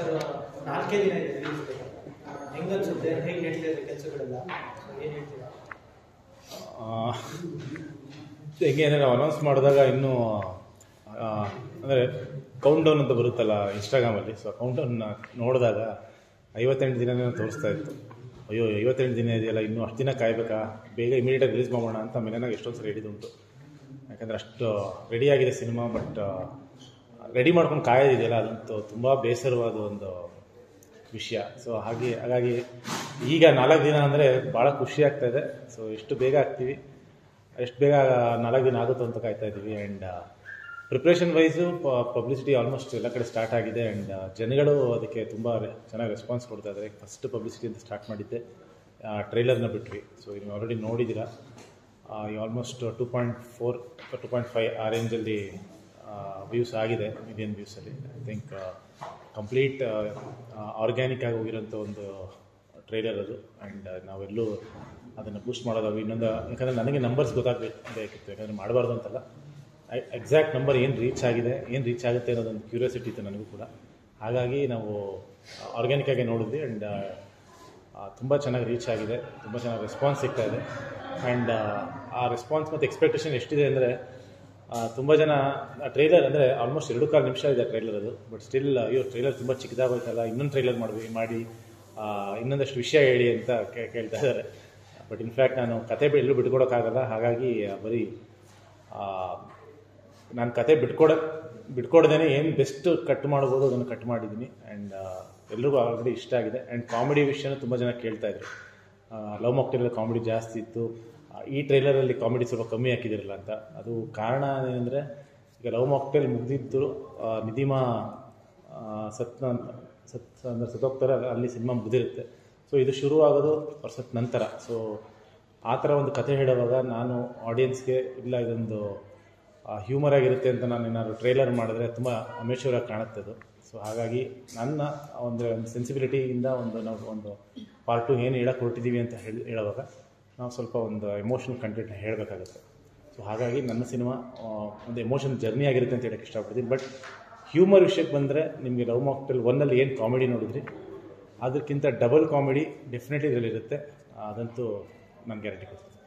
Sir, ನಾಲ್ಕೇ ದಿನ ಇದೆ ಹೇಗೆ ಇದೆ ಕೆಲಸಗಳೆಲ್ಲ? ಏನು ಹೇಳ್ತೀರಾ? ಹೆಂಗೆ ಅನೌನ್ಸ್ ಮಾಡಿದಾಗ ಇನ್ನೂ ಅಂದರೆ ಕೌಂಟ್ ಡೌನ್ ಅಂತ ಬರುತ್ತಲ್ಲ ಇನ್ಸ್ಟಾಗ್ರಾಮಲ್ಲಿ ಸೊ ಕೌಂಟ್ ಡೌನ್ ನೋಡಿದಾಗ ಐವತ್ತೆಂಟು ದಿನನೇ ತೋರಿಸ್ತಾ ಇತ್ತು. ಅಯ್ಯೋ, ಐವತ್ತೆಂಟು ದಿನ ಇದೆಯಲ್ಲ, ಇನ್ನೂ ಅಷ್ಟು ದಿನ ಕಾಯ್ಬೇಕಾ? ಬೇಗ ಇಮಿಡಿಯೇಟಾಗಿ ರಿಲೀಸ್ ಮಾಡೋಣ ಅಂತ ಮೆಲನಾಗ ಎಷ್ಟೊಂದು ಸರಿ ಹಿಡಿದುಂಟು ಯಾಕಂದರೆ ಅಷ್ಟು ರೆಡಿಯಾಗಿದೆ ಸಿನಿಮಾ ಬಟ್ ರೆಡಿ ಮಾಡ್ಕೊಂಡು ಕಾಯೋದಿದೆಯಲ್ಲ, ಅದಂತೂ ತುಂಬ ಬೇಸರವಾದ ಒಂದು ವಿಷಯ. ಸೊ ಹಾಗೆ, ಹಾಗಾಗಿ ಈಗ ನಾಲ್ಕು ದಿನ ಅಂದರೆ ಭಾಳ ಖುಷಿ ಆಗ್ತಾ ಇದೆ. ಸೊ ಎಷ್ಟು ಬೇಗ ಆಗ್ತೀವಿ? ಎಷ್ಟು ಬೇಗ ನಾಲ್ಕು ದಿನ ಆಗುತ್ತೋ ಅಂತ ಕಾಯ್ತಾ ಇದ್ದೀವಿ. And preparation wise publicity almost ಎಲ್ಲ ಕಡೆ ಸ್ಟಾರ್ಟ್ ಆಗಿದೆ. ಆ್ಯಂಡ್ ಜನಗಳು ಅದಕ್ಕೆ ತುಂಬ ಚೆನ್ನಾಗಿ ರೆಸ್ಪಾನ್ಸ್ ಕೊಡ್ತಾ ಇದ್ದಾರೆ. ಫಸ್ಟ್ ಪಬ್ಲಿಸಿಟಿ ಅಂತ ಸ್ಟಾರ್ಟ್ ಮಾಡಿದ್ದೆ. ಟ್ರೈಲರ್ನ ಬಿಟ್ವಿ. ಸೊ ನೀವು ಆಲ್ರೆಡಿ ನೋಡಿದ್ದೀರಾ almost two point four to point five ಆ ರೇಂಜಲ್ಲಿ ವ್ಯೂಸ್ ಆಗಿದೆ ಮಿಲಿಯನ್ ವ್ಯೂಸಲ್ಲಿ ಐ ಥಿಂಕ್ ಕಂಪ್ಲೀಟ್ ಆರ್ಗ್ಯಾನಿಕ್ ಆಗಿ ಹೋಗಿರೋಂಥ ಒಂದು ಟ್ರೈಲರ್ ಅದು. ಆ್ಯಂಡ್ ನಾವೆಲ್ಲೂ ಅದನ್ನು ಪುಷ್ ಮಾಡೋದಾಗ ಇನ್ನೊಂದು, ಯಾಕಂದರೆ ನನಗೆ ನಂಬರ್ಸ್ ಗೊತ್ತಾಗಬೇಕು ಬೇಕಿತ್ತು ಯಾಕಂದರೆ ಮಾಡಬಾರ್ದು ಅಂತಲ್ಲ. ಎಕ್ಸಾಕ್ಟ್ ನಂಬರ್ ಏನು ರೀಚ್ ಆಗಿದೆ, ಏನು ರೀಚ್ ಆಗುತ್ತೆ ಅನ್ನೋದೊಂದು ಕ್ಯೂರಿಯಾಸಿಟಿ ಇತ್ತು ನನಗೂ ಕೂಡ. ಹಾಗಾಗಿ ನಾವು ಆರ್ಗ್ಯಾನಿಕ್ ಆಗಿ ನೋಡಿದ್ವಿ. ಆ್ಯಂಡ್ ತುಂಬ ಚೆನ್ನಾಗಿ ರೀಚ್ ಆಗಿದೆ. ತುಂಬ ಚೆನ್ನಾಗಿ ರೆಸ್ಪಾನ್ಸ್ ಸಿಗ್ತಾ ಇದೆ. ಆ್ಯಂಡ್ ಆ ರೆಸ್ಪಾನ್ಸ್ ಮತ್ತು ಎಕ್ಸ್ಪೆಕ್ಟೇಷನ್ ಎಷ್ಟಿದೆ ಅಂದರೆ ತುಂಬ ಜನ ಟ್ರೈಲರ್ ಅಂದರೆ ಆಲ್ಮೋಸ್ಟ್ ಎರಡು ಕಾಲು ನಿಮಿಷ ಇದೆ ಟ್ರೈಲರ್ ಅದು. ಬಟ್ ಸ್ಟಿಲ್ ಅಯ್ಯೋ ಟ್ರೈಲರ್ ತುಂಬ ಚಿಕ್ಕದಾಗೋಯ್ತಲ್ಲ, ಇನ್ನೊಂದು ಟ್ರೈಲರ್ ಮಾಡಿ ಮಾಡಿ ಇನ್ನೊಂದಷ್ಟು ವಿಷಯ ಹೇಳಿ ಅಂತ ಕೇಳ್ತಾ ಇದ್ದಾರೆ. ಬಟ್ ಇನ್ಫ್ಯಾಕ್ಟ್ ನಾನು ಕತೆ ಎಲ್ಲೂ ಬಿಟ್ಕೊಡೋಕ್ಕಾಗಲ್ಲ. ಹಾಗಾಗಿ ಬರೀ ನಾನು ಕತೆ ಬಿಟ್ಕೊಡ, ಬಿಟ್ಕೊಡ್ದೇನೆ ಏನು ಬೆಸ್ಟ್ ಕಟ್ ಮಾಡ್ಬೋದು ಅದನ್ನು ಕಟ್ ಮಾಡಿದ್ದೀನಿ. ಆ್ಯಂಡ್ ಎಲ್ರಿಗೂ ಆಲ್ರೆಡಿ ಇಷ್ಟ ಆಗಿದೆ. ಆ್ಯಂಡ್ ಕಾಮಿಡಿ ವಿಷಯನೂ ತುಂಬ ಜನ ಕೇಳ್ತಾಯಿದ್ರು ಲವ್ ಮಕ್ಕಳಲ್ಲಿ ಕಾಮಿಡಿ ಜಾಸ್ತಿ ಇತ್ತು. ಈ ಟ್ರೈಲರಲ್ಲಿ ಕಾಮಿಡಿ ಸ್ವಲ್ಪ ಕಮ್ಮಿ ಹಾಕಿದಿರಲ್ಲ ಅಂತ. ಅದು ಕಾರಣ ಏನಂದರೆ, ಈಗ ಲವ್ ಮಾಕ್ಟೇಲ್ ಮುಗಿದಿದ್ದು ನಿಧಿಮ ಸತ್ನ, ಸತ್ ಅಂದರೆ ಸತ್ತೋಗ್ತಾರೆ ಅಲ್ಲಿ ಸಿನಿಮಾ ಮುಗಿದಿರುತ್ತೆ. ಸೊ ಇದು ಶುರು ಆಗೋದು ವರ್ಷದ ನಂತರ. ಸೊ ಆ ಥರ ಒಂದು ಕಥೆ ಹೇಳುವಾಗ ನಾನು ಆಡಿಯನ್ಸ್ಗೆ ಇಲ್ಲ ಇದೊಂದು ಹ್ಯೂಮರ್ ಆಗಿರುತ್ತೆ ಅಂತ ನಾನು ಏನಾದರೂ ಟ್ರೈಲರ್ ಮಾಡಿದ್ರೆ ತುಂಬ ಅಮೇಶ್ವರ ಕಾಣುತ್ತೆ ಅದು. ಸೊ ಹಾಗಾಗಿ ನನ್ನ ಒಂದು ಸೆನ್ಸಿಬಿಲಿಟಿಯಿಂದ ಒಂದು ನಾವು ಒಂದು ಪಾರ್ಟ್ ಟು ಏನು ಹೇಳಕ್ಕೆ ಹೊರಟಿದ್ದೀವಿ ಅಂತ ಹೇಳಿ ಹೇಳುವಾಗ ನಾವು ಸ್ವಲ್ಪ ಒಂದು ಎಮೋಷನಲ್ ಕಂಟೆಂಟ್ನ ಹೇಳಬೇಕಾಗುತ್ತೆ. ಸೊ ಹಾಗಾಗಿ ನನ್ನ ಸಿನಿಮಾ ಒಂದು ಎಮೋಷನ್ ಜರ್ನಿ ಆಗಿರುತ್ತೆ ಅಂತ ಹೇಳಕ್ಕೆ ಇಷ್ಟಪಡ್ತೀನಿ. ಬಟ್ ಹ್ಯೂಮರ್ ವಿಷಯಕ್ಕೆ ಬಂದರೆ ನಿಮಗೆ ಲವ್ ಮಾಕ್ಟೆಲ್ ಒನ್ನಲ್ಲಿ ಏನು ಕಾಮಿಡಿ ನೋಡಿದ್ರಿ ಅದಕ್ಕಿಂತ ಡಬಲ್ ಕಾಮಿಡಿ ಡೆಫಿನೆಟ್ಲಿ ಇದರಲ್ಲಿರುತ್ತೆ ಅದಂತೂ ನಾನು ಗ್ಯಾರಂಟಿ ಕೊಡ್ತೀನಿ.